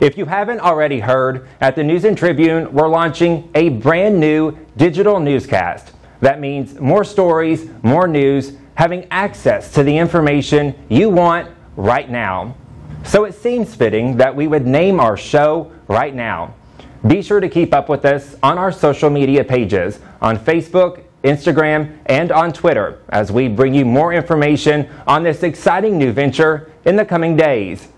If you haven't already heard, at the News and Tribune, we're launching a brand new digital newscast. That means more stories, more news, having access to the information you want right now. So it seems fitting that we would name our show right now. Be sure to keep up with us on our social media pages on Facebook, Instagram, and on Twitter as we bring you more information on this exciting new venture in the coming days.